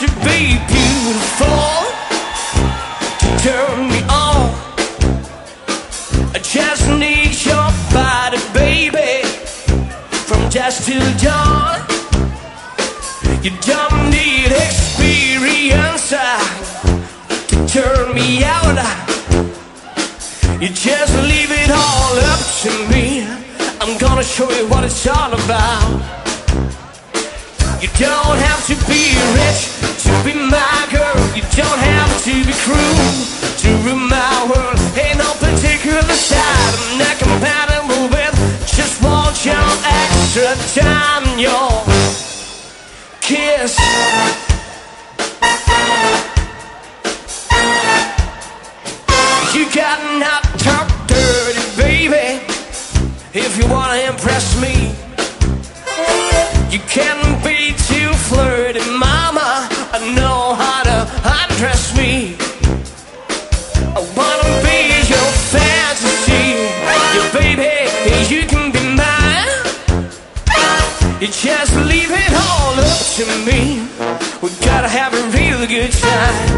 to be beautiful to turn me on. I just need your body, baby, from dusk till dawn. You don't need experience to turn me out. You just leave it all up to me. I'm gonna show you what it's all about. You don't have to be rich to be my girl. You don't have to be cruel to rule my world. Ain't no particular side I'm not compatible with. Just want your extra time your kiss. You got not talk dirty, baby. If you wanna impress me, you can You just leave it all up to me. We gotta have a real good time.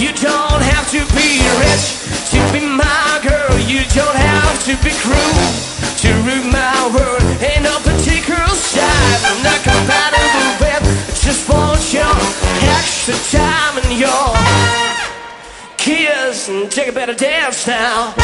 You don't have to be rich to be my girl. You don't have to be cruel to rule my world. Ain't no particular side I'm not compatible with. I just want your extra time and your kiss and take a better dance now.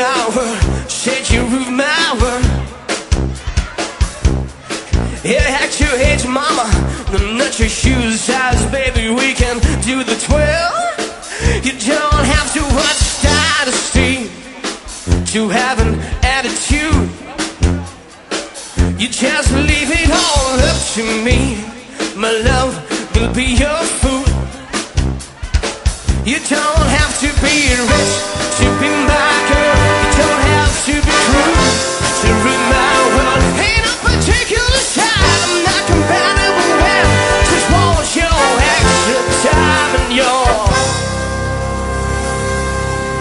My world said you rule my world. Yeah, hack your age, mama. Nut your shoes size, baby. We can do the twirl. You don't have to watch dynasty to have an attitude. You just leave it all up to me. My love will be your food. You don't have to be rich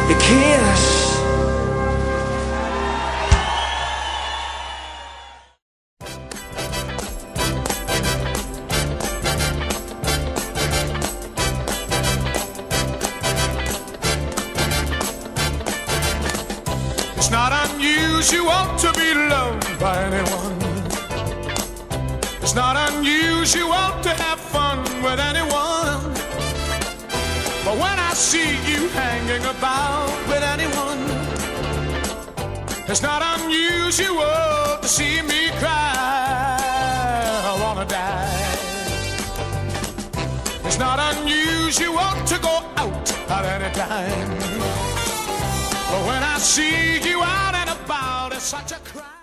your kiss. It's not unusual to be loved by anyone. It's not unusual to have fun with anyone. See you hanging about with anyone, it's not unusual to see me cry. I wanna die. It's not unusual to go out at any time. But when I see you out and about, it's such a crime.